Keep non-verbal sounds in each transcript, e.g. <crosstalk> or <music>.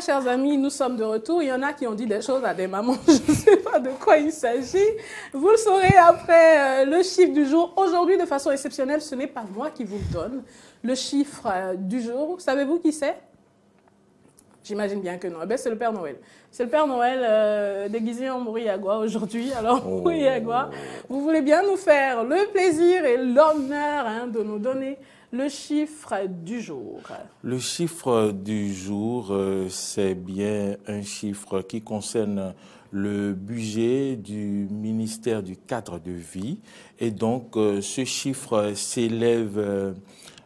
Chers amis, nous sommes de retour. Il y en a qui ont dit des choses à des mamans. <laughs> Je ne sais pas de quoi il s'agit. Vous le saurez après euh, le chiffre du jour. Aujourd'hui, de façon exceptionnelle, ce n'est pas moi qui vous le donne. Le chiffre euh, du jour, savez-vous qui c'est? J'imagine bien que non. Eh c'est le Père Noël. C'est le Père Noël euh, déguisé en Mouriagua aujourd'hui. Alors, oh. Mouriagua, vous voulez bien nous faire le plaisir et l'honneur hein, de nous donner le chiffre du jour. Le chiffre du jour, euh, c'est bien un chiffre qui concerne le budget du ministère du cadre de vie. Et donc, euh, ce chiffre s'élève euh,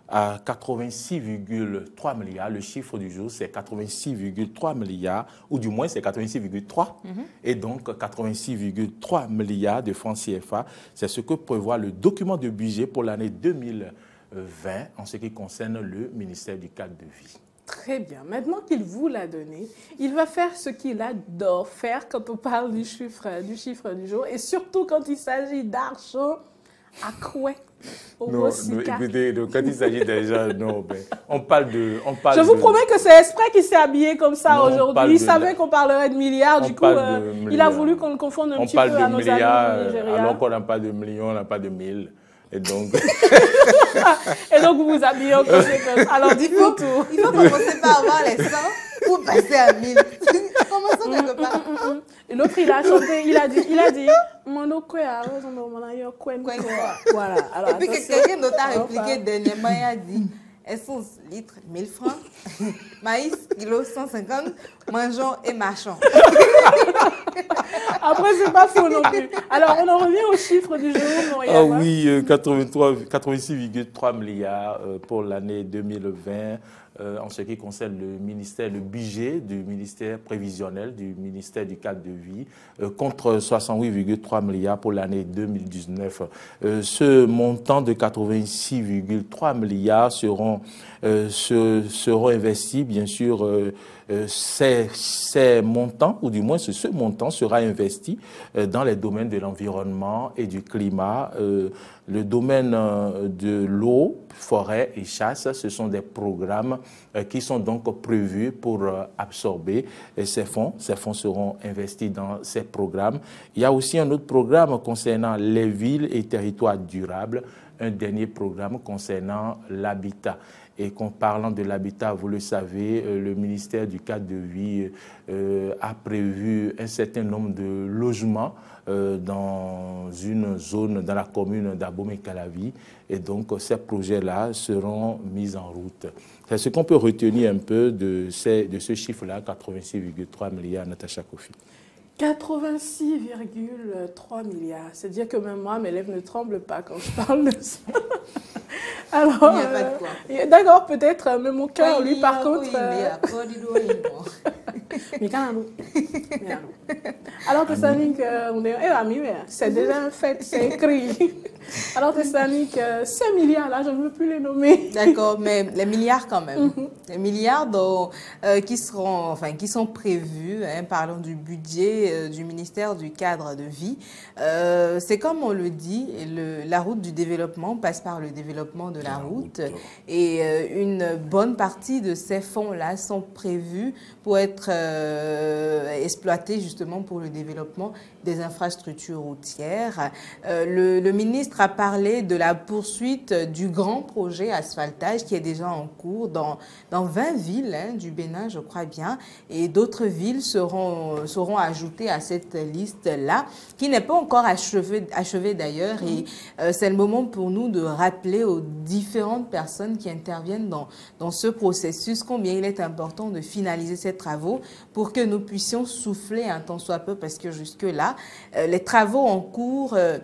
à 86,3 milliards. Le chiffre du jour, c'est 86,3 milliards, ou du moins c'est 86,3. Mhm. Et donc 86,3 milliards de francs CFA. C'est ce que prévoit le document de budget pour l'année 2020. 20 en ce qui concerne le ministère du cadre de vie. Très bien. Maintenant qu'il vous l'a donné, il va faire ce qu'il adore faire quand on parle du chiffre, du chiffre du jour et surtout quand il s'agit d'argent à quoi? Non, écoutez, quand il s'agit déjà, non, ben, on parle de... On parle Je vous promets que c'est Esprit qui s'est habillé comme ça aujourd'hui. Il savait qu'on parlerait de milliards, du coup, euh, il a voulu qu'on le confonde un petit peu à nos milliards, amis Alors qu'on n'a pas de millions, on n'a pas de mille. Et donc... <laughs> et donc, vous vous habillez en conséquence. Alors, dites-nous tout. Il faut commencer par avoir les 100 pour passer à 1000. <laughs> Commençons quelque part. Et l'autre, il a chanté, il a dit, il a dit, Mono Voilà. Alors, Et puis, quelqu'un d'autre a répliqué dernièrement, il a dit, essence litre 1000 francs, <laughs> maïs kilo 150, mangeons et marchons. <laughs> Après, c'est pas faux non plus. Alors, on en revient au chiffre du jour. Ah oui, 86,3 euh, milliards euh, pour l'année 2020. Euh, en ce qui concerne le ministère, le budget du ministère prévisionnel, du ministère du cadre de vie, euh, contre 68,3 milliards pour l'année 2019. Euh, ce montant de 86,3 milliards seront, seront investis, bien sûr, ces, montants, ou du moins ce montant sera investi dans les domaines de l'environnement et du climat, le domaine euh, de l'eau, forêt et chasse, ce sont des programmes euh, qui sont donc prévus pour euh, absorber ces fonds. Ces fonds seront investis dans ces programmes. Il y a aussi un autre programme concernant les villes et territoires durables, un dernier programme concernant l'habitat. Et qu'en parlant de l'habitat, vous le savez, le ministère du cadre de vie a prévu un certain nombre de logements euh, dans une zone, dans la commune d'Abomey-Calavi. Et donc, ces projets-là seront mis en route. C'est ce qu'on peut retenir un peu de, de ce chiffre-là, 86,3 milliards, Natacha Kofi. 86,3 milliards. C'est-à-dire que même moi, mes lèvres ne tremblent pas quand je parle de ça. <laughs> <laughs> Alors, euh, d'accord, peut-être, euh, mais mon cœur, lui, par contre. Alors que ça dit que eh, c'est déjà un fait, c'est écrit. <laughs> Alors que que ces milliards là, je ne veux plus les nommer. <laughs> D'accord, mais les milliards quand même. Mhm. Les milliards euh, qui seront, enfin, qui sont prévus. Hein, parlons du budget euh, du ministère du cadre de vie. Euh, c'est comme on le dit, le, la route du développement passe par le développement de la, route, et une bonne partie de ces fonds là sont prévus pour être euh, exploité justement pour le développement des infrastructures routières. Euh, le, ministre a parlé de la poursuite du grand projet asphaltage qui est déjà en cours dans, dans 20 villes hein, du Bénin, je crois bien, et d'autres villes seront, seront ajoutées à cette liste-là, qui n'est pas encore achevée, achevé d'ailleurs. Et euh, c'est le moment pour nous de rappeler aux différentes personnes qui interviennent dans, dans ce processus combien il est important de finaliser ces travaux pour que nous puissions souffler un temps soit peu, parce que jusque-là, euh, les travaux en cours euh,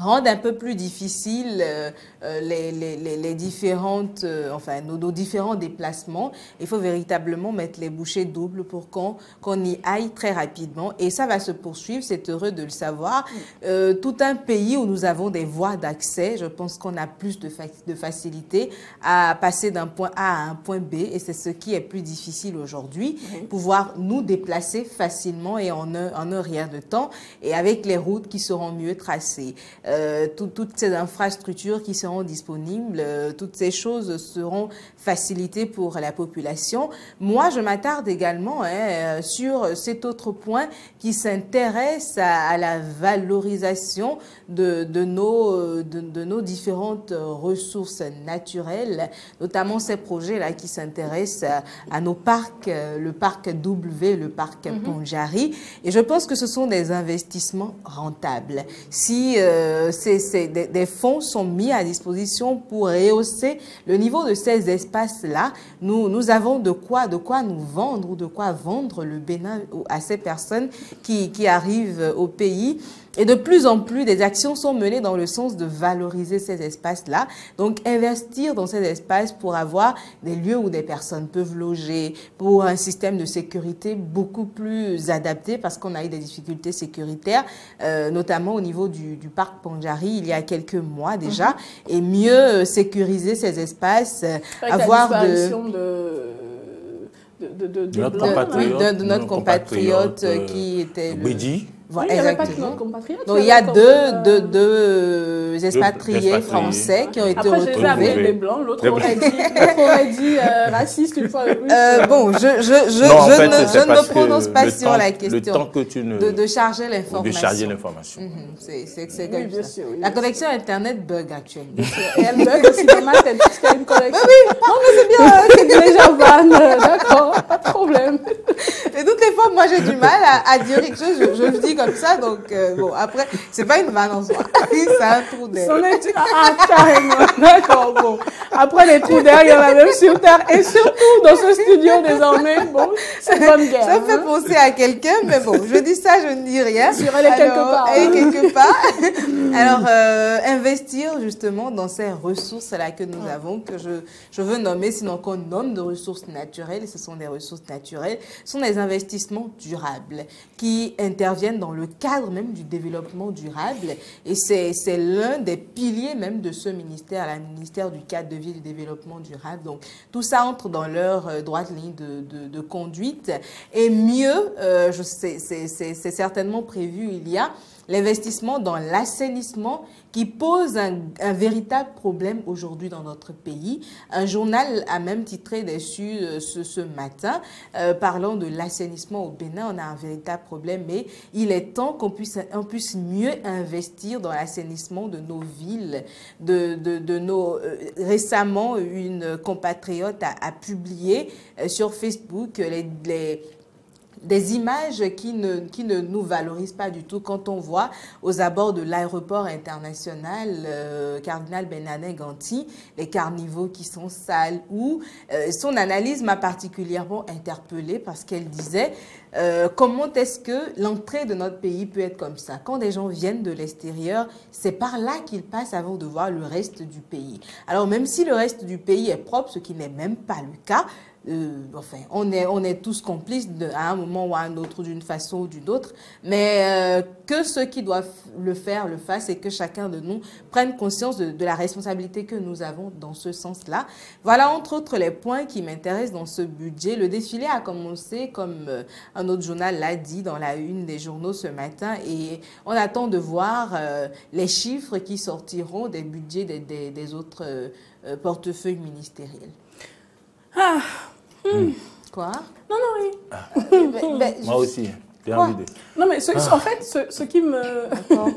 rendent un peu plus difficile euh, euh, les, les, les, différentes, euh, enfin, nos, nos, différents déplacements. Il faut véritablement mettre les bouchées doubles pour qu'on qu'on y aille très rapidement. Et ça va se poursuivre, c'est heureux de le savoir. Euh, tout un pays où nous avons des voies d'accès, je pense qu'on a plus de, fa de facilité à passer d'un point A à un point B. Et c'est ce qui est plus difficile aujourd'hui, mmh. pouvoir nous déplacer facilement et en un, en un rien de temps. Et avec les routes qui seront mieux tracées euh, tout, toutes ces infrastructures qui seront disponibles, euh, toutes ces choses seront facilitées pour la population. Moi, je m'attarde également hein, euh, sur cet autre point qui s'intéresse à, à, la valorisation de, de, nos, de, de, nos différentes ressources naturelles, notamment ces projets-là qui s'intéressent à, à, nos parcs, le parc W, le parc mm -hmm. Ponjari. Et je pense que ce sont des investissements rentables. Si euh, euh, des, fonds sont mis à disposition pour rehausser le niveau de ces espaces-là. Nous, avons de quoi, de quoi nous vendre ou de quoi vendre le Bénin à ces personnes qui, arrivent au pays. Et de plus en plus, des actions sont menées dans le sens de valoriser ces espaces-là. Donc, investir dans ces espaces pour avoir des lieux où des personnes peuvent loger, pour un système de sécurité beaucoup plus adapté parce qu'on a eu des difficultés sécuritaires, euh, notamment au niveau du, parc Panjari il y a quelques mois déjà, mm -hmm. et mieux sécuriser ces espaces, avoir de... De, de, de, de, notre compatriote, de, notre compatriote, euh, qui était le... Bédi. Voilà, oui, il n'y avait pas que notre compatriote. Donc, il y a deux, euh... deux, deux expatriés deux français qui ont été Après, retrouvés. Après, les blancs, l'autre aurait dit, aurait dit euh, raciste une fois de plus. Euh, bon, je, je, je, non, je fait, ne, je ne me prononce pas sur temps, la question. Le temps que tu ne... de, de charger l'information. De charger l'information. Mm -hmm. C'est oui, comme ça. Sûr, oui, la connexion Internet bug actuellement. Et elle bug aussi dans ma tête parce qu'il y a une connexion. Mais oui, non, mais c'est bien, c'est déjà vanne, d'accord, pas de problème. Et toutes les fois, <laughs> moi, j'ai du mal à, à, dire quelque chose, je, je, le dis comme ça, donc euh, bon, après, c'est pas une vanne en soi, <laughs> c'est un trou d'air. Ah, carrément, <laughs> d'accord, bon. Après les trous d'air, il y en a même sur Terre, et surtout dans ce studio désormais, bon, c'est bonne guerre. Ça me fait hein. penser à quelqu'un, mais bon, je dis ça, je ne dis rien. Sur elle est quelque part. Est quelque part. Alors, euh, investir justement dans ces ressources-là que nous avons, que je, je veux nommer, sinon qu'on nomme de ressources naturelles, et ce sont des ressources naturelles, sont des investissements durables qui interviennent dans le cadre même du développement durable. Et c'est l'un des piliers même de ce ministère, le ministère du cadre de vie du développement durable. Donc, tout ça entre dans leur euh, droite ligne de, de, de, conduite. Et mieux, euh, c'est certainement prévu, il y a l'investissement dans l'assainissement qui pose un, véritable problème aujourd'hui dans notre pays. Un journal a même titré dessus euh, ce, matin, euh, parlant de l'assainissement au Bénin. On a un véritable problème, mais il est temps qu'on puisse, mieux investir dans l'assainissement de nos villes, de, nos... Euh, récemment, une compatriote a, publié sur Facebook les des images qui ne, qui ne nous valorisent pas du tout quand on voit aux abords de l'aéroport international euh, Cardinal Benanin Ganti les carnivaux qui sont sales euh, son analyse m'a particulièrement interpellée parce qu'elle disait euh, comment est-ce que l'entrée de notre pays peut être comme ça? Quand des gens viennent de l'extérieur, c'est par là qu'ils passent avant de voir le reste du pays. Alors même si le reste du pays est propre, ce qui n'est même pas le cas, euh, enfin, on est, on est tous complices à un moment ou à un autre, d'une façon ou d'une autre, mais euh, que ceux qui doivent le faire le fassent et que chacun de nous prenne conscience de, la responsabilité que nous avons dans ce sens-là. Voilà, entre autres, les points qui m'intéressent dans ce budget. Le défilé a commencé, comme euh, un autre journal l'a dit dans la une des journaux ce matin, et on attend de voir les chiffres qui sortiront des budgets des, des, autres portefeuilles ministériels. Ah. Hmm. Quoi? Non, non, oui. Ah. ben, <laughs> ben, Moi aussi. J'ai envie de... Non, mais ce, ah. en fait, ce, ce qui me. <laughs>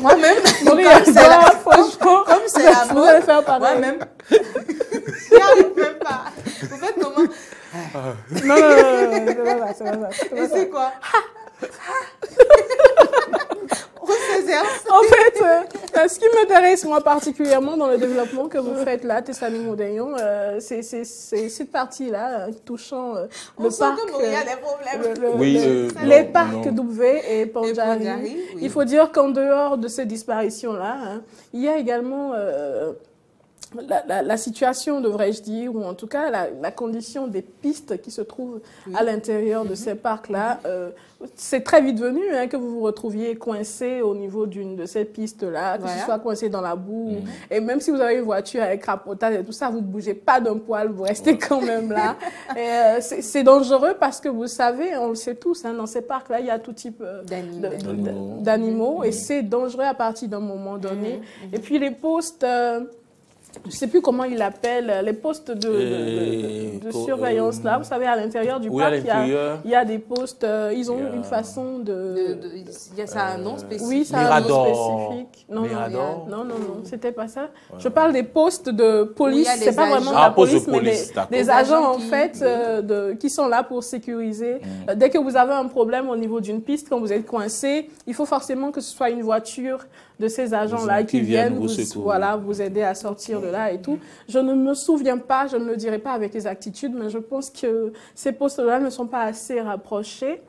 Moi-même, <laughs> comme c'est la, franchement, comme c'est la mode, faire pareil. Moi-même, j'y arrive même pas. Vous faites comment? Non, non, non, non, c'est pas ça, c'est pas ça. Et c'est quoi? On s'exerce. En fait, euh, Ce qui m'intéresse, moi, particulièrement dans le développement que vous faites là, Tessami Moudagnon, euh, c'est cette partie-là, euh, touchant euh, le parc. Que y a des problèmes. Le, le, oui, euh, les non, parcs Douvé et Pandjari. Oui. Il faut dire qu'en dehors de ces disparitions-là, hein, il y a également la, la, la, situation, devrais-je dire, ou en tout cas la, la, condition des pistes qui se trouvent oui. à l'intérieur de -hmm. ces parcs-là, euh, c'est très vite venu hein, que vous vous retrouviez coincé au niveau d'une de ces pistes-là, que voilà. ce soit coincé dans la boue, mm -hmm. et même si vous avez une voiture avec crapotage et tout ça, vous ne bougez pas d'un poil, vous restez quand même là. <laughs> euh, c'est dangereux parce que vous savez, on le sait tous, hein, dans ces parcs-là, il y a tout type euh, d'animaux, et c'est dangereux à partir d'un moment donné. Et puis les postes je ne sais plus comment il appelle, les postes de, de, de, de surveillance euh, là. Vous savez, à l'intérieur du oui, parc, il y, a, il y, a, des postes, euh, ils ont a, une façon de... Il y a ça un nom spécifique Oui, ça a un nom spécifique. Non, Mirador. non, non, non, non c'était pas ça. Ouais. Je parle des postes de police, oui, c'est pas vraiment ah, la police, mais police, des, des, agents en fait qui... Euh, de, qui sont là pour sécuriser. Mm. Dès que vous avez un problème au niveau d'une piste, quand vous êtes coincé, il faut forcément que ce soit une voiture de ces agents-là qui, qui, viennent vous, vous voilà, vous aider à sortir de là et tout. Je ne me souviens pas, je ne le dirai pas avec exactitude, mais je pense que ces postes-là ne sont pas assez rapprochés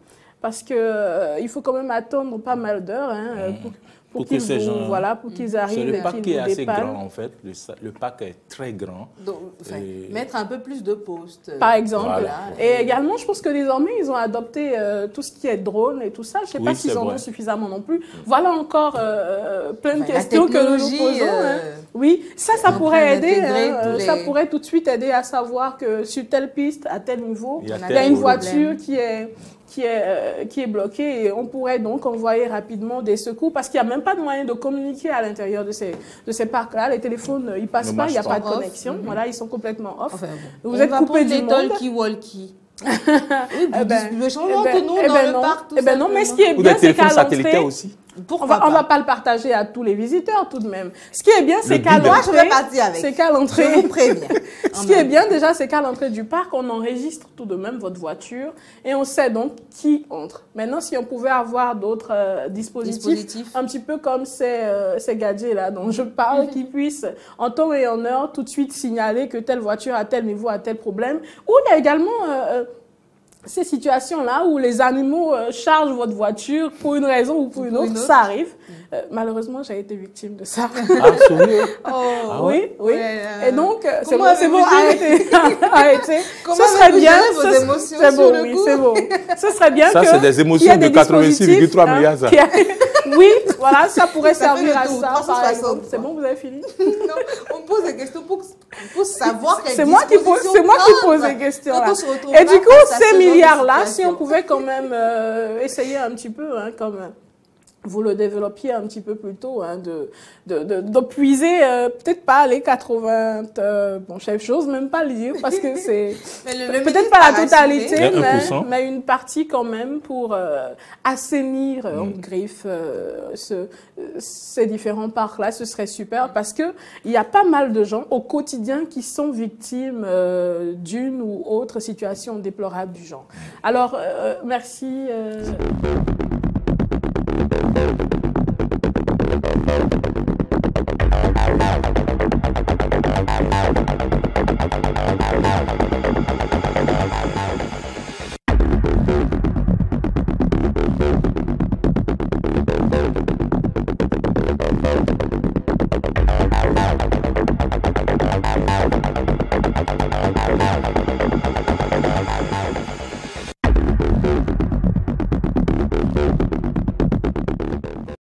parce que euh, il faut quand même attendre pas mal d'heures hein, pour, pour, pour qu'ils ces gens, voilà, pour qu'ils arrivent. Le parc est assez grand en fait. Le, le, parc est très grand. Donc, enfin, et... mettre un peu plus de postes. Par exemple. Voilà. Et également, je pense que désormais ils ont adopté euh, tout ce qui est drone et tout ça. Je ne sais oui, pas s'ils en ont suffisamment non plus. Voilà encore euh, plein de enfin, questions que nous nous posons. Euh, hein. Oui, ça, ça pourrait aider. Hein, les... Ça pourrait tout de suite aider à savoir que sur telle piste, à tel niveau, il y a, il y a une voiture qui est qui est, euh, qui est bloqué et on pourrait donc envoyer rapidement des secours parce qu'il n'y a même pas de moyen de communiquer à l'intérieur de ces, de ces parcs-là. Les téléphones, ils passent pas, il n'y a pas de connexion. Mm -hmm. Voilà, ils sont complètement off. Enfin, bon. Vous on êtes coupé du monde. Talkie-walkie. <laughs> oui, eh ben, le changement eh ben, que nous, eh dans ben le non. parc, tout eh ben non, mais ce qui est bien, c'est qu'à l'entrée... aussi. On va, on va pas le partager à tous les visiteurs tout de même. Ce qui est bien, c'est qu'à l'entrée, c'est qu'à l'entrée, je vous préviens. <laughs> Ce qui est bien déjà, c'est qu'à l'entrée du parc, on enregistre tout de même votre voiture et on sait donc qui entre. Maintenant, si on pouvait avoir d'autres euh, dispositifs, Dispositif. un petit peu comme ces, euh, ces gadgets là dont je parle, mm -hmm. qui puissent en temps et en heure tout de suite signaler que telle voiture a tel niveau, a tel problème. Ou il y a également euh, ces situations-là où les animaux euh, chargent votre voiture pour une raison ou pour une autre, une autre. ça arrive. Euh, malheureusement, j'ai été victime de ça. Ah, sérieux <laughs> oh. ah, oui, oui. Euh... Et donc, c'est bon, c'est bon, arrêtez. <laughs> arrêtez. <laughs> Comment ce serait bien. Vos émotions c'est bon, oui, c'est bon. Ce serait bien ça, que. Ça, c'est des émotions de 86,3 hein, milliards. Oui, voilà, ça pourrait ça servir à tout, ça, par exemple. C'est bon, vous avez fini? Non, on pose des questions pour, pour savoir C'est moi qui pose, c'est moi qui pose des questions. Là. Et du coup, ces milliards-là, si on pouvait quand même euh, essayer un petit peu, hein, comme vous le développiez un petit peu plus tôt, hein, de, de, de, de puiser, euh, peut-être pas les 80, euh, bon, chef chose, même pas le dire, parce que <laughs> c'est peut-être pas la totalité, mais, mais, une partie quand même pour euh, assainir, mm. en griffe, euh, ce, ces différents parcs-là, ce serait super, parce que il y a pas mal de gens au quotidien qui sont victimes euh, d'une ou autre situation déplorable du genre. Alors, euh, merci.